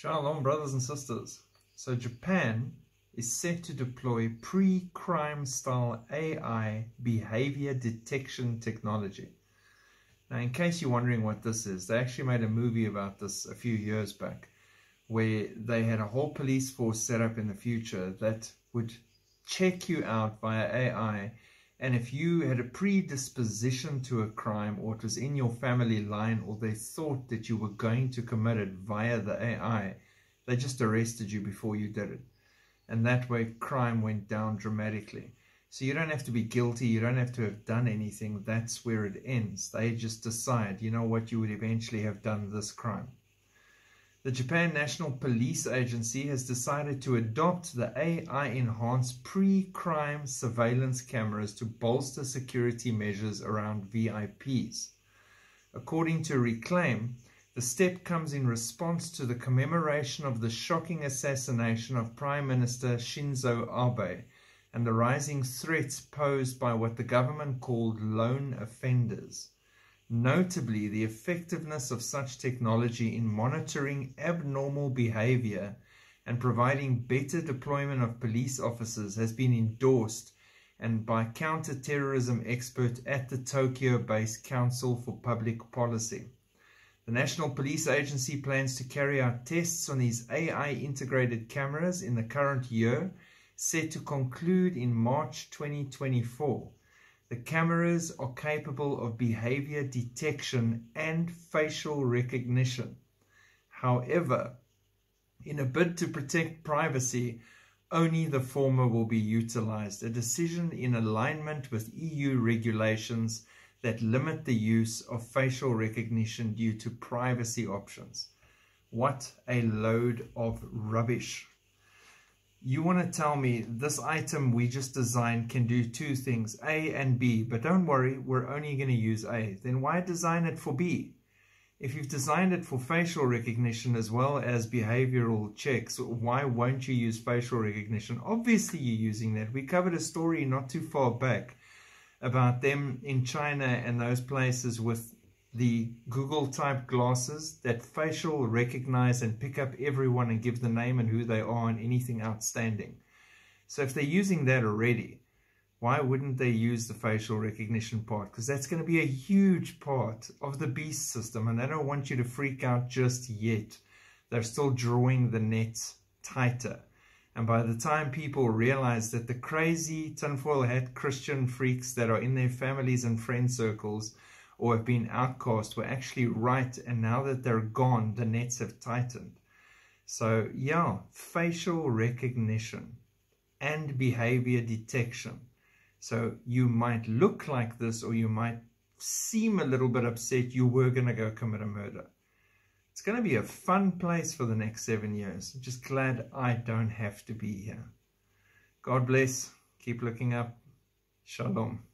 Shalom, brothers and sisters. So, Japan is set to deploy pre crime style AI behavior detection technology. Now, in case you're wondering what this is, they actually made a movie about this a few years back where they had a whole police force set up in the future that would check you out via AI. And if you had a predisposition to a crime or it was in your family line or they thought that you were going to commit it via the AI, they just arrested you before you did it. And that way crime went down dramatically. So you don't have to be guilty, you don't have to have done anything, that's where it ends. They just decide, you know what, you would eventually have done this crime. The Japan National Police Agency has decided to adopt the AI enhanced pre crime surveillance cameras to bolster security measures around VIPs. According to Reclaim, the step comes in response to the commemoration of the shocking assassination of Prime Minister Shinzo Abe and the rising threats posed by what the government called lone offenders. Notably, the effectiveness of such technology in monitoring abnormal behavior and providing better deployment of police officers has been endorsed and by counter-terrorism expert at the Tokyo-based Council for Public Policy. The National Police Agency plans to carry out tests on these AI integrated cameras in the current year, set to conclude in March 2024. The cameras are capable of behavior detection and facial recognition. However, in a bid to protect privacy, only the former will be utilized, a decision in alignment with EU regulations that limit the use of facial recognition due to privacy options. What a load of rubbish you want to tell me this item we just designed can do two things, A and B, but don't worry, we're only going to use A. Then why design it for B? If you've designed it for facial recognition as well as behavioral checks, why won't you use facial recognition? Obviously you're using that. We covered a story not too far back about them in China and those places with the Google type glasses that facial recognize and pick up everyone and give the name and who they are and anything outstanding. So if they're using that already, why wouldn't they use the facial recognition part? Because that's going to be a huge part of the beast system and I don't want you to freak out just yet. They're still drawing the nets tighter. And by the time people realize that the crazy tinfoil hat Christian freaks that are in their families and friend circles or have been outcast were actually right. And now that they're gone, the nets have tightened. So, yeah, facial recognition and behavior detection. So, you might look like this, or you might seem a little bit upset you were going to go commit a murder. It's going to be a fun place for the next seven years. I'm just glad I don't have to be here. God bless. Keep looking up. Shalom.